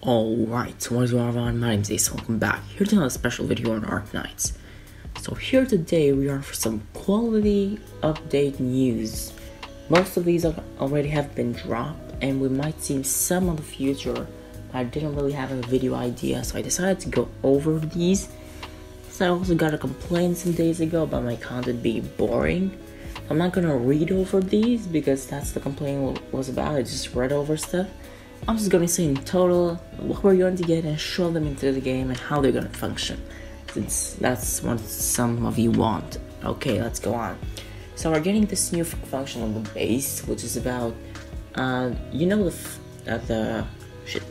Alright, so what is going on? My name is Ace, welcome back. Here to another special video on Arknights. So here today we are for some quality update news. Most of these already have been dropped and we might see some in the future. I didn't really have a video idea so I decided to go over these. So I also got a complaint some days ago about my content being boring. I'm not gonna read over these because that's the complaint was about. I just read over stuff. I'm just gonna say in total what we're going to get and show them into the game and how they're gonna function. Since that's what some of you want. Okay, let's go on. So we're getting this new function on the base, which is about, uh, you know the, uh, the, shit,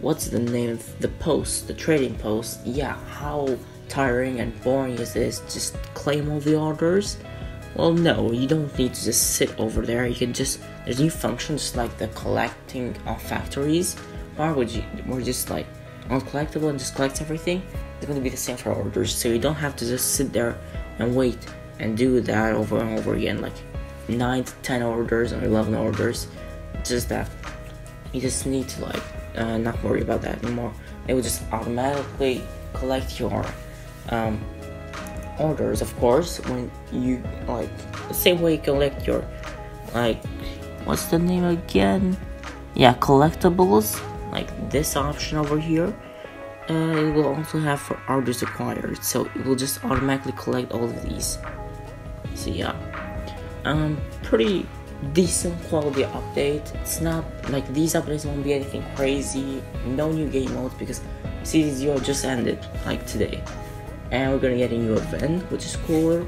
what's the name of the post, the trading post? Yeah, how tiring and boring is this? Just claim all the orders? Well, no, you don't need to just sit over there. You can just there's new functions like the collecting of factories. Or would you we're just like on collectible and just collect everything? It's going to be the same for orders, so you don't have to just sit there and wait and do that over and over again, like nine to ten orders or eleven orders. Just that you just need to like uh, not worry about that anymore. It will just automatically collect your um, orders, of course, when you like the same way you collect your like what's the name again? Yeah, collectibles like this option over here. Uh, it will also have for orders acquired, so it will just automatically collect all of these. So yeah, um, pretty decent quality update. It's not like these updates won't be anything crazy. No new game modes because Season Zero just ended like today and we're gonna get a new event which is cooler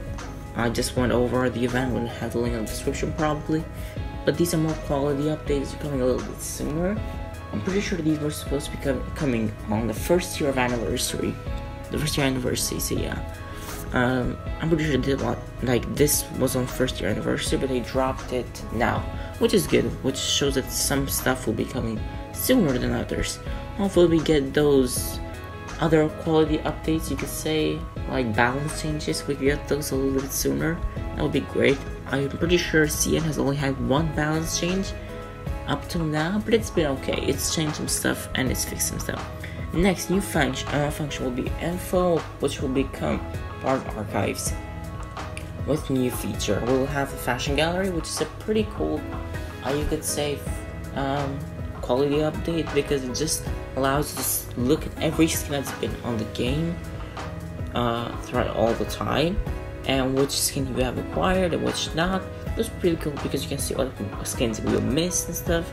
I just went over the event when have the link in the description probably but these are more quality updates. Coming a little bit sooner. I'm pretty sure these were supposed to be com coming on the first year of anniversary. The first year anniversary so yeah. Um, I'm pretty sure did what like this was on first year anniversary but they dropped it now which is good which shows that some stuff will be coming sooner than others. Hopefully we get those other quality updates you could say like balance changes. We get those a little bit sooner. That would be great i'm pretty sure cn has only had one balance change up till now but it's been okay. It's changed some stuff and it's fixed some stuff. Next new function uh, function will be info which will become part of archives. With new feature we'll have a fashion gallery which is a pretty cool uh, you could say um, quality update because it just allows us to look at every skin that's been on the game uh, throughout all the time and which skin you have acquired and which not. It's pretty cool because you can see what skins you missed and stuff.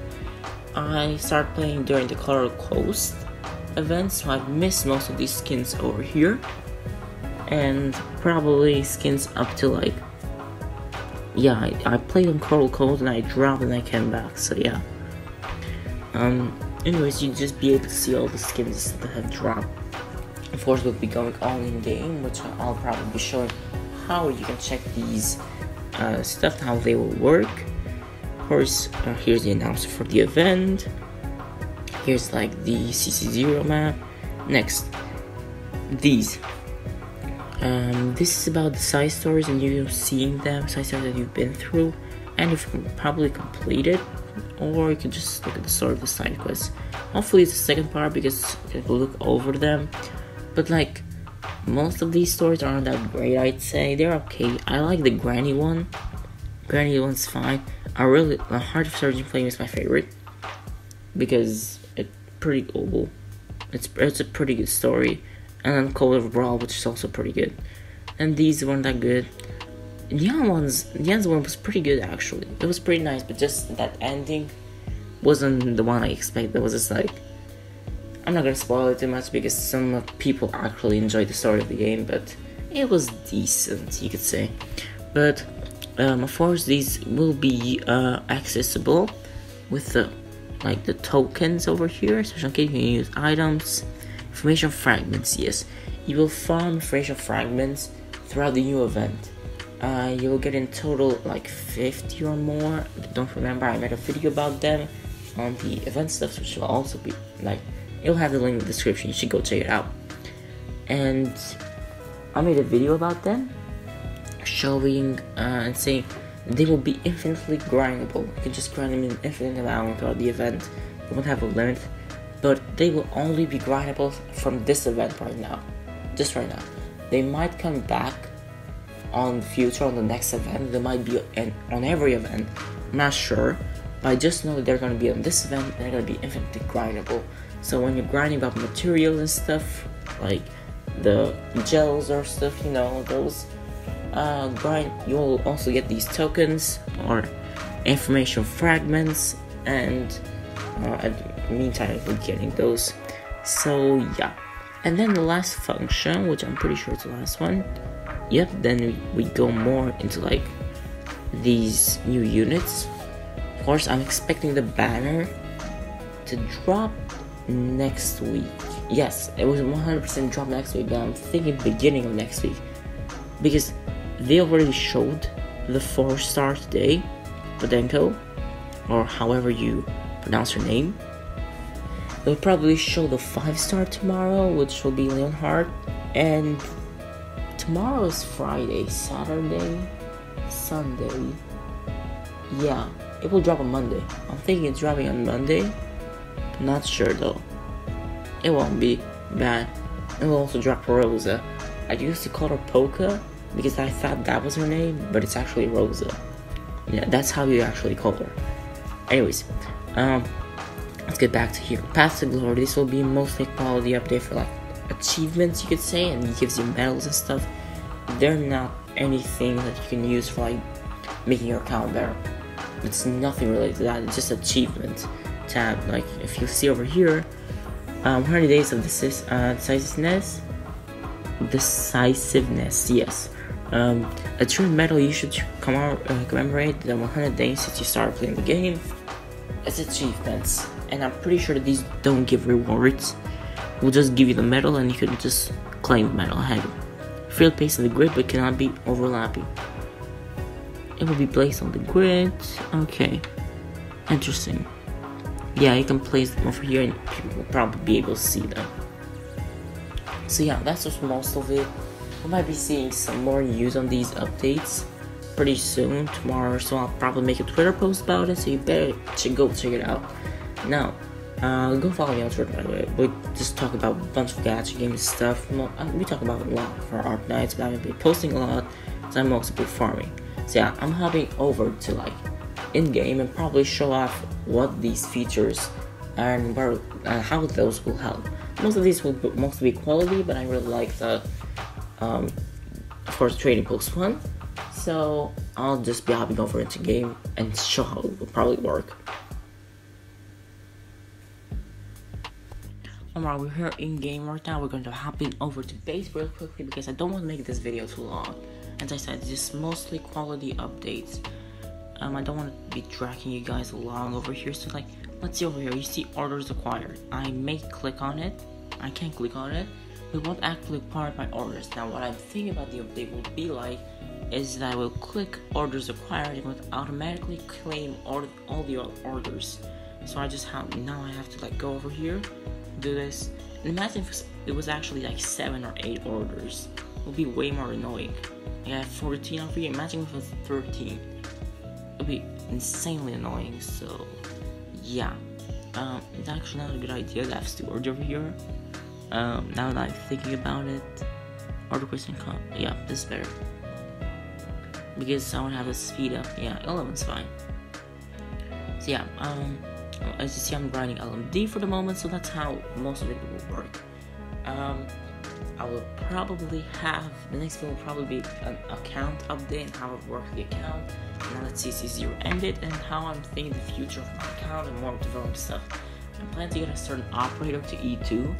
I started playing during the Coral Coast event, so I've missed most of these skins over here. And probably skins up to like yeah, I, I played on Coral Coast and I dropped and I came back, so yeah. Um, anyways, you just be able to see all the skins that have dropped. Of course, we'll be going all in game, which I'll probably be showing how you can check these uh, stuff, how they will work. Of course, uh, here's the announcement for the event. Here's like the CC0 map. Next, these. Um, this is about the side stories and you seeing them, side stories that you've been through, and you've probably completed or you can just look at the story of the side quests. Hopefully it's the second part because you can look over them. But like most of these stories aren't that great I'd say. They're okay. I like the granny one. Granny one's fine. I really the Heart of Surging Flame is my favorite. Because it's pretty cool. It's it's a pretty good story. And then Code of Brawl, which is also pretty good. And these weren't that good. The other ones, the other one was pretty good actually. It was pretty nice, but just that ending wasn't the one I expected. It was just like I'm not gonna spoil it too much because some people actually enjoyed the story of the game, but it was decent, you could say. But um, of course, these will be uh, accessible with the like the tokens over here. So you can use items, information fragments. Yes, you will farm information fragments throughout the new event uh, you'll get in total like 50 or more don't remember i made a video about them on the event stuff which will also be like it'll have the link in the description you should go check it out and i made a video about them showing uh, and saying they will be infinitely grindable you can just grind them in infinite amount throughout the event They won't have a limit but they will only be grindable from this event right now. Just right now. They might come back on the future on the next event. They might be in, on every event. I'm not sure. But I just know they're gonna be on this event they're gonna be infinitely grindable. So when you're grinding about materials and stuff, like the gels or stuff, you know, those uh, grind you'll also get these tokens or information fragments and uh, at the meantime we're getting those. So yeah. And then the last function, which I'm pretty sure it's the last one. Yep, then we go more into like these new units of course, I'm expecting the banner to drop next week. Yes, it was 100% drop next week, but I'm thinking beginning of next week. Because they already showed the 4 star today, Podenco, or however you pronounce her name. They'll probably show the 5 star tomorrow, which will be Leonhardt, and tomorrow is Friday, Saturday, Sunday. Yeah, it will drop on Monday. I'm thinking it's dropping on Monday. Not sure though. It won't be bad. It will also drop Rosa. I used to call her Polka because I thought that was her name, but it's actually Rosa. Yeah, that's how you actually call her. Anyways, um, let's get back to here. Path to Glory. This will be mostly quality update for like achievements, you could say, and it gives you medals and stuff. They're not anything that you can use for like making your account better. It's nothing related to that. It's just achievement tab. Like if you see over here, um, 100 days of uh, decisiveness. Decisiveness, yes. Um, a true medal you should uh, commemorate the 100 days since you started playing the game. as achievements, and I'm pretty sure these don't give rewards. We'll just give you the medal, and you can just claim the medal. Hang Field pace of the grid, but cannot be overlapping. It will be placed on the grid. Okay. Interesting. Yeah, you can place them over here and people will probably be able to see them. So yeah, that's just most of it. We might be seeing some more news on these updates pretty soon, tomorrow so. I'll probably make a Twitter post about it, so you better go check it out. Now, uh, go follow me on Twitter, by the way. We just talk about a bunch of gacha games stuff. Uh, we talk about a lot for Arknights, but I'm be posting a lot, so I'm also farming. So yeah, I'm hopping over to like in-game and probably show off what these features and where uh, how those will help. Most of these will mostly be quality, but I really like the um, of course trading post one. So I'll just be hopping over into game and show how it will probably work. Alright, we're here in game right now. We're going to hop in over to base real quickly because I don't want to make this video too long as I said, just mostly quality updates. Um, I don't want to be dragging you guys along over here. So like, let's see over here. You see orders acquired. I may click on it. I can't click on it. It won't actually acquire my orders. Now, what I'm thinking about the update will be like is that I will click orders acquired and will automatically claim all, all the orders. So I just have now I have to like go over here, do this. Imagine if it was actually like seven or eight orders. It would be way more annoying. I have 14 over here. Imagine if it was 13. It'd be insanely annoying. So, yeah. Um, it's actually not a good idea to have storage over here. Um, now that I'm thinking about it, order question con. Yeah, this is better. Because I want to have a speed up. Yeah, 11's fine. So yeah, um, as you see, I'm grinding LMD for the moment, so that's how most of it will work. Um, I will probably have the next video will probably be an account update and how it works the account now that CC0 ended and how I'm thinking the future of my account and more development stuff. I'm planning to get a certain operator to E2,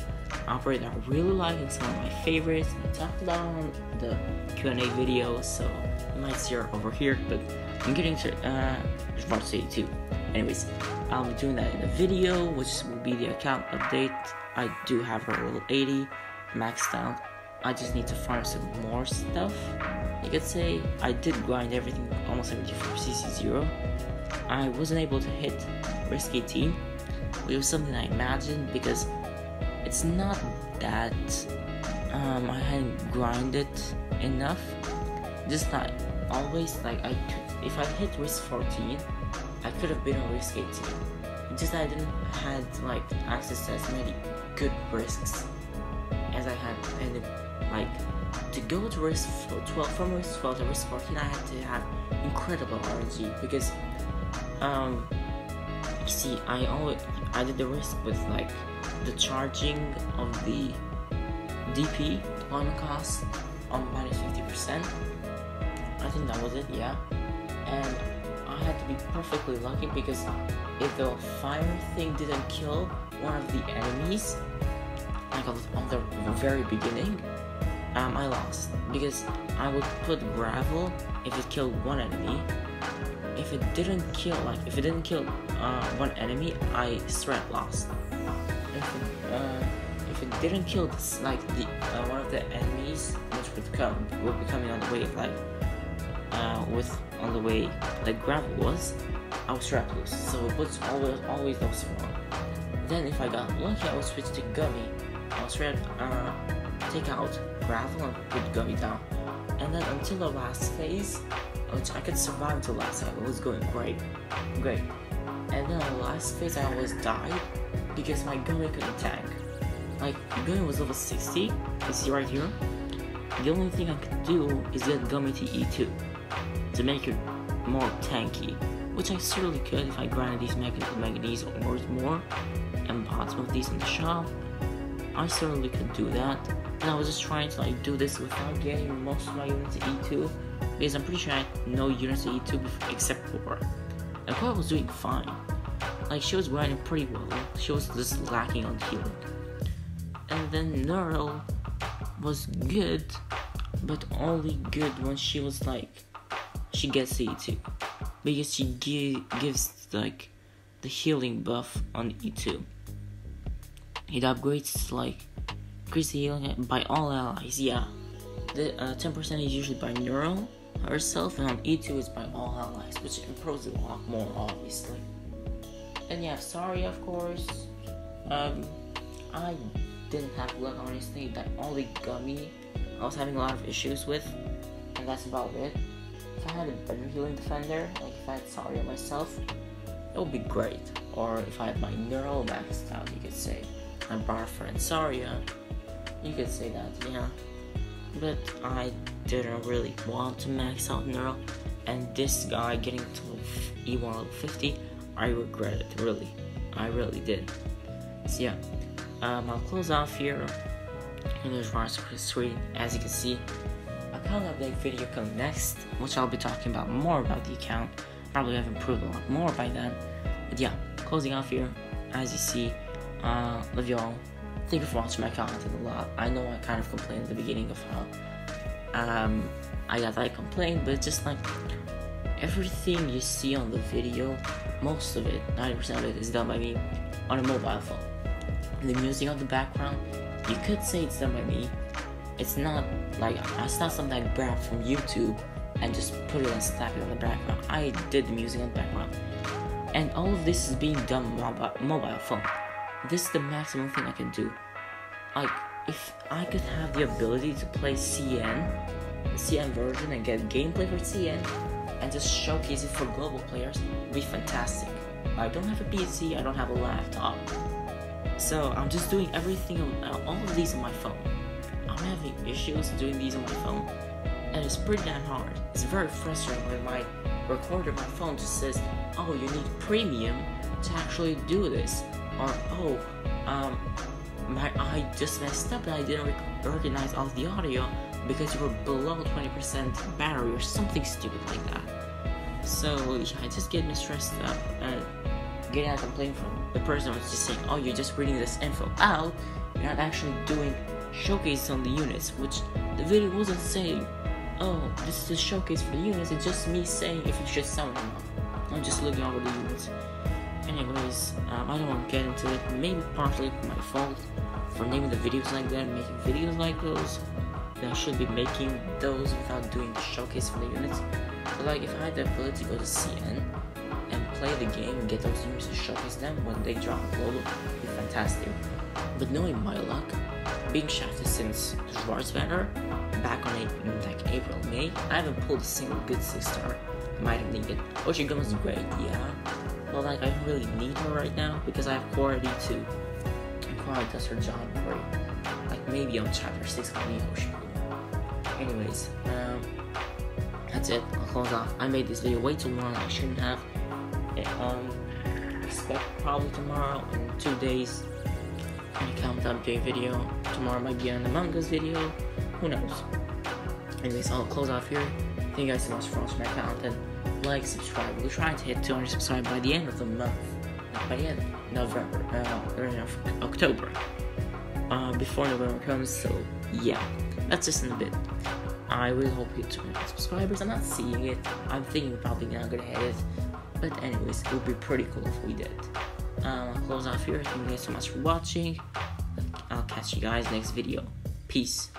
operator I really like and some of my favorites. I talked about on the Q&A video, so you might see her over here, but I'm getting to uh, Smart City 2. Anyways, I'll be doing that in a video, which will be the account update. I do have her level 80 maxed out. I just need to farm some more stuff. You could say I did grind everything almost everything for CC0. I wasn't able to hit Risk 18, which was something I imagined because it's not that um, I hadn't grinded enough. Just not always like I could, if I hit Risk 14, I could have been on Risk 18 just I didn't had like access to as many good risks as I had and like to go to risk 12 from risk 12 to risk 14 I had to have incredible RNG because um see I always I did the risk with like the charging of the DP deployment cost on minus 50% I think that was it yeah. And I had to be perfectly lucky because if the fire thing didn't kill one of the enemies, on the very beginning, um, I lost because I would put gravel if it killed one enemy. If it didn't kill, like if it didn't kill uh, one enemy, I straight lost. If it, uh, if it didn't kill this, like the uh, one of the enemies, which would come would be coming on the way of like uh, with on the way like gravel was, I was straight strapless, so it was always always those wrong. Then if I got lucky, I would switch to gummy. I would straight uh, take out gravel and put gummy down, and then until the last phase, which I could survive until last phase, it was going great, great. And then the last phase, I always died because my gummy couldn't tank. Like gummy was level 60, you see right here. The only thing I could do is get gummy to E2 to make it more tanky, which I certainly could if I grinded these manganese ores more and bought some of these in the shop. I certainly could do that, and I was just trying to like do this without getting most of my units to E2, because I'm pretty sure I had no units to E2 before, except for and Aqua was doing fine. Like she was grinding pretty well, she was just lacking on healing. And then Nearl was good, but only good when she was like she gets E2 because she gi- gives like the healing buff on E2. It upgrades like increase healing by all allies. Yeah, the uh, 10% is usually by Nearl herself, and on E2 is by all allies, which improves it a lot more obviously. And yeah, sorry of course. Um, I didn't have luck honestly. That only gummy I was having a lot of issues with, and that's about it. If I had a better healing defender, like if I had Saria myself, it would be great. Or if I had my Nearl maxed out, you could say. My Barfra Sorry, Saria, you could say that, yeah. But I didn't really want to max out Nearl, and this guy getting to E1 level 50, I regret it, really. I really did. So yeah, um, I'll close off here. And there's Mars screen, as you can see account update video coming next, which I'll be talking about more about the account. Probably have improved a lot more by then. But yeah, closing off here, as you see, uh, love y'all. Thank you for watching my content a lot. I know I kind of complained at the beginning of how um, I got that complaint, but just like everything you see on the video, most of it, 90% of it, is done by me on a mobile phone. The music on the background, you could say it's done by me, it's not like it's not something I grabbed from YouTube and just put it and slap it on the background. I did the music on the background, and all of this is being done on mobile phone. This is the maximum thing I can do. Like if I could have the ability to play CN, the CN version, and get gameplay for CN, and just showcase it for global players, would be fantastic. I don't have a PC, I don't have a laptop, so I'm just doing everything, uh, all of these on my phone. I'm having issues doing these on my phone, and it's pretty damn hard. It's very frustrating when my recorder, my phone just says, "Oh, you need premium to actually do this," or "Oh, um, my I just messed up and I didn't rec- recognize all the audio because you were below 20% battery or something stupid like that." So yeah, it just get me stressed up and getting a complaint from the person was just saying, "Oh, you're just reading this info out. You're not actually doing." showcase on the units, which the video wasn't saying, oh, this is a showcase for the units, it's just me saying if just sound or not. I'm just looking over the units. Anyways, um, I don't want to get into it, maybe partly my fault for naming the videos like that and making videos like those. I should be making those without doing the showcase for the units. But like, if I had the ability to go to CN and play the game and get those units to showcase them when they drop global, it'd be fantastic. But knowing my luck, being shafted since Schwarzwälder back on like April, May. I haven't pulled a single good six star. Might have needed. Hoshiguma's great, yeah. But like, I really need her right now because I have Cora D2. And does her job great. Like, maybe on chapter 6 on Neo Shippuden. Anyways, um, that's it. I'll close off. I made this video way too long. I shouldn't have. It, um, expect probably tomorrow in two days. A count update video. Tomorrow might be an Among Us video. Who knows? Anyways, I'll close off here. Thank you guys so much for watching my content. Like, subscribe. We're trying to hit 200 subscribers by the end of the month. Not By the end of November, uh, or October. Uh, before November comes, so yeah. That's just in a bit. I really hope you 200 subscribers. I'm not seeing it. I'm thinking probably not gonna hit it. But anyways, it would be pretty cool if we did. Um, I'll close off here. Thank you guys so much for watching. I'll catch you guys next video. Peace.